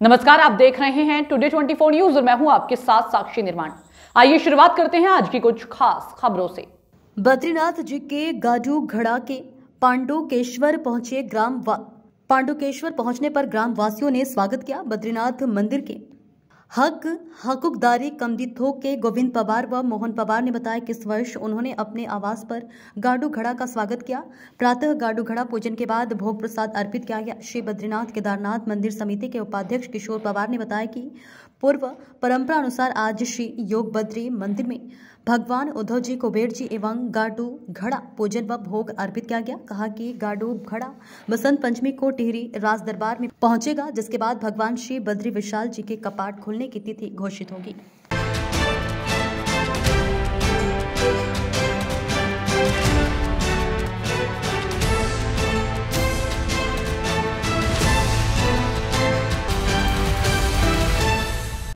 नमस्कार, आप देख रहे हैं टुडे 24 न्यूज़ और मैं हूँ आपके साथ साक्षी निर्माण आइए शुरुआत करते हैं आज की कुछ खास खबरों से बद्रीनाथ जी के गाडू घड़ा के पांडुकेश्वर पहुँचे ग्राम. पांडुकेश्वर पहुँचने पर ग्राम वासियों ने स्वागत किया बद्रीनाथ मंदिर के हक, हकुकदारी कमदीथो के गोविंद पवार व मोहन पवार ने बताया कि इस वर्ष उन्होंने अपने आवास पर गाडू घड़ा का स्वागत किया। प्रातः गाडू घड़ा पूजन के बाद भोग प्रसाद अर्पित किया गया। श्री बद्रीनाथ केदारनाथ मंदिर समिति के उपाध्यक्ष किशोर पवार ने बताया कि पूर्व परंपरा अनुसार आज श्री योग बद्री मंदिर में भगवान उद्धव जी कुबेर जी एवं गाडू घड़ा पूजन व भोग अर्पित किया गया। कहा कि गाडू घड़ा बसंत पंचमी को टिहरी राज दरबार में पहुंचेगा, जिसके बाद भगवान श्री बद्री विशाल जी के कपाट खुलने की तिथि घोषित होगी।